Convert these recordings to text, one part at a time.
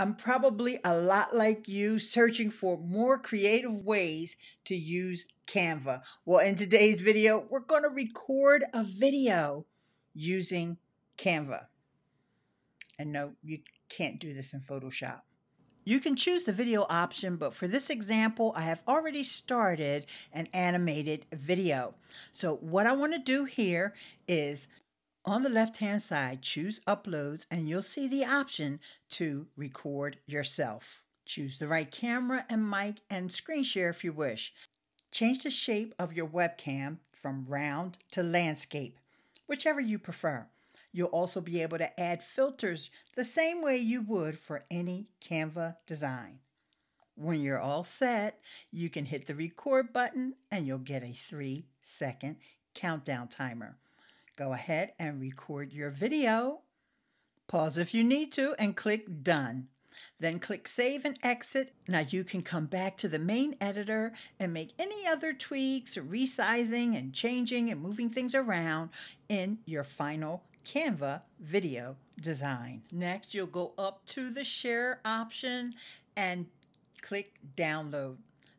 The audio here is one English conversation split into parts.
I'm probably a lot like you, searching for more creative ways to use Canva. Well, in today's video, we're going to record a video using Canva. And no, you can't do this in Photoshop. You can choose the video option, but for this example, I have already started an animated video. So what I want to do here is on the left-hand side, choose Uploads, and you'll see the option to record yourself. Choose the right camera and mic and screen share if you wish. Change the shape of your webcam from round to landscape, whichever you prefer. You'll also be able to add filters the same way you would for any Canva design. When you're all set, you can hit the record button and you'll get a three second countdown timer. Go ahead and record your video. Pause if you need to and click Done. Then click Save and Exit. Now you can come back to the main editor and make any other tweaks, resizing and changing and moving things around in your final Canva video design. Next, you'll go up to the Share option and click Download.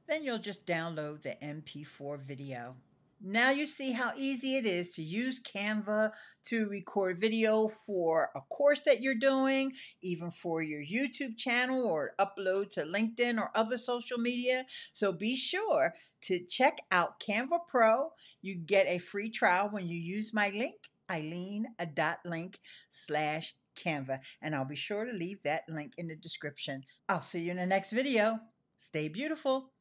Then you'll just download the MP4 video. Now you see how easy it is to use Canva to record video for a course that you're doing, even for your YouTube channel or upload to LinkedIn or other social media. So be sure to check out Canva Pro. You get a free trial when you use my link, ileane.link slash Canva. And I'll be sure to leave that link in the description. I'll see you in the next video. Stay beautiful.